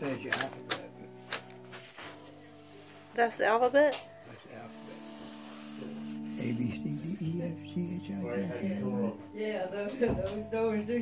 There's your alphabet. That's the alphabet? That's the alphabet. A, B, C, D, E, F, G, H, I, J, K. Yeah, those, those doors do